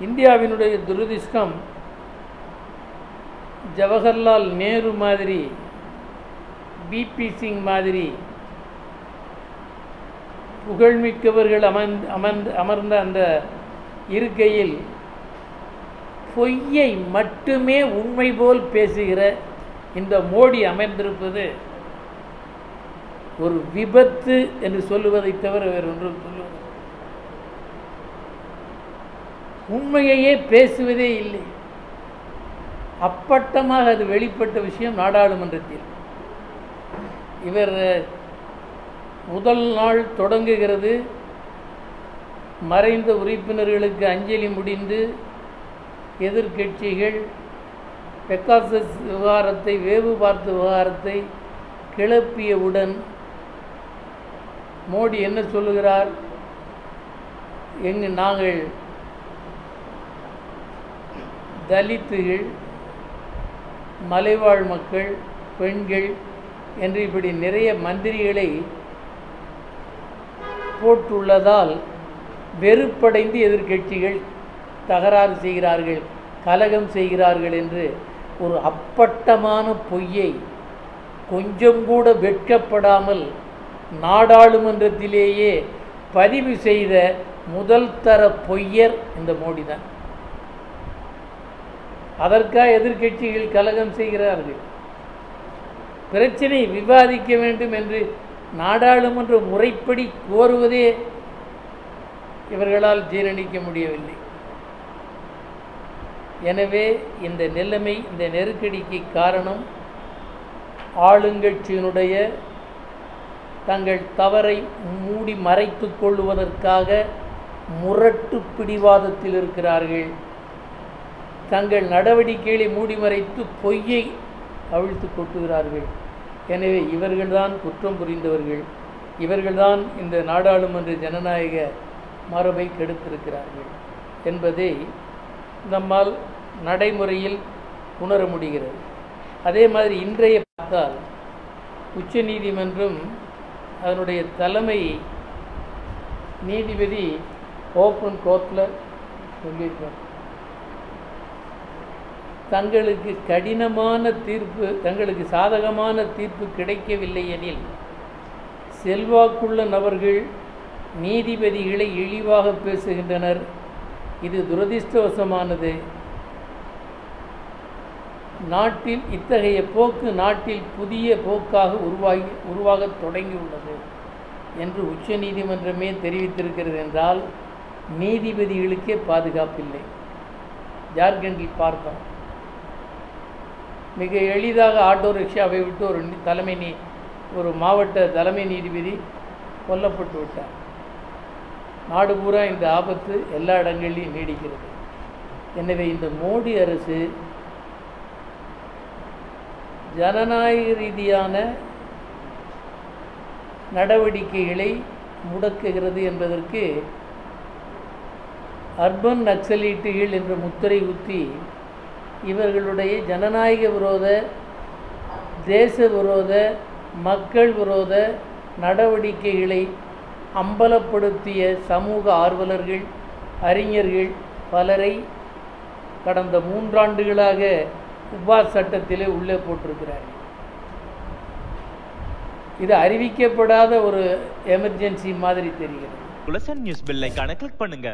இந்தியாவினுடைய துரதிஷ்டம் ஜவஹர்லால் நேரு மாதிரி பிபி சிங் மாதிரி புகழ்மிக்கவர்கள் அமர்ந்து அமர்ந்து அமர்ந்த அந்த இருக்கையில் பொய்யை மட்டுமே உண்மை போல் பேசுகிற இந்த மோடி அமைந்திருப்பது ஒரு விபத்து என்று சொல்லுவதை தவிர வேறு ஒன்றும் சொல்லுவது உண்மையையே பேசுவதே இல்லை. அப்பட்டமாக அது வெளிப்பட்ட விஷயம் நாடாளுமன்றத்தில். இவர் முதல் நாள் தொடங்குகிறது. மறைந்த உறுப்பினர்களுக்கு அஞ்சலி முடிந்து எதிர்க்கட்சிகள் பெக்காசஸ் விவகாரத்தை வேவு பார்த்த விவகாரத்தை கிளப்பியவுடன் மோடி என்ன சொல்லுகிறார்? எங்கு நாங்கள் தலித்துகள் மலைவாழ் மக்கள் பெண்கள் என்று இப்படி நிறைய மந்திரிகளை போட்டுள்ளதால் வெறுப்படைந்து எதிர்க்கட்சிகள் தகராறு செய்கிறார்கள் கலகம் செய்கிறார்கள் என்று ஒரு அப்பட்டமான பொய்யை கொஞ்சம் கூட வெட்கப்படாமல் நாடாளுமன்றத்திலேயே பதிவு செய்த முதல் தர பொய்யர் இந்த மோடி தான் அதற்காக எதிர்க்கட்சிகள் கலகம் செய்கிறார்கள். பிரச்சனை விவாதிக்க வேண்டும் என்று நாடாளுமன்ற முறைப்படி கோருவதே இவர்களால் ஜீரணிக்க முடியவில்லை. எனவே இந்த நிலைமை இந்த நெருக்கடிக்கு காரணம் ஆளுங்கட்சியினுடைய தங்கள் தவறை மூடி மறைத்து கொள்வதற்காக முரட்டு பிடிவாதத்தில் இருக்கிறார்கள். தங்கள் நடவடிக்கைகளை மூடி மறைத்து பொய்யை அவிழ்த்து கொட்டுகிறார்கள். எனவே இவர்கள்தான் குற்றம் புரிந்தவர்கள். இவர்கள்தான் இந்த நாடாளுமன்ற ஜனநாயக மரபை கெடுத்திருக்கிறார்கள் என்பதை நம்மால் நடைமுறையில் உணர முடிகிறது. அதே மாதிரி இன்றைய பார்த்தால் உச்ச நீதிமன்றம் அதனுடைய தலைமை நீதிபதி ஓப்பன் கோர்ட்டில் சொல்லியிருக்கார். தங்களுக்கு கடினமான தீர்ப்பு தங்களுக்கு சாதகமான தீர்ப்பு கிடைக்கவில்லை எனில் செல்வாக்குள்ள நபர்கள் நீதிபதிகளை இழிவாக பேசுகின்றனர். இது துரதிர்ஷ்டவசமானது. நாட்டில் இத்தகைய போக்கு நாட்டில் புதிய போக்காக உருவாகி உருவாகத் தொடங்கியுள்ளது என்று உச்சநீதிமன்றமே தெரிவித்திருக்கிறது என்றால் நீதிபதிகளுக்கே பாதுகாப்பில்லை. ஜார்க்கண்டில் பார்த்தோம் மிக எளிதாக ஆட்டோ ரிக்ஷாவை விட்டு ஒரு தலைமை நீ ஒரு மாவட்ட தலைமை நீதிபதி கொல்லப்பட்டு விட்டார். நாடு பூரா இந்த ஆபத்து எல்லா இடங்களிலும் நீடிக்கிறது. எனவே இந்த மோடி அரசு ஜனநாயக ரீதியான நடவடிக்கைகளை முடக்குகிறது என்பதற்கு அர்பன் நக்சலீட்டுகள் என்ற முத்திரை குத்தி இவர்களுடைய ஜனநாயக விரோத தேச விரோத மக்கள் விரோத நடவடிக்கைகளை அம்பலப்படுத்திய சமூக ஆர்வலர்கள் அறிஞர்கள் பலரை கடந்த மூன்றாண்டுகளாக உபா சட்டத்திலே உள்ளே போட்டிருக்கிறார்கள். இது அறிவிக்கப்படாத ஒரு எமர்ஜென்சி மாதிரி தெரிகிறது. நியூஸ் பெல் கிளிக் பண்ணுங்க.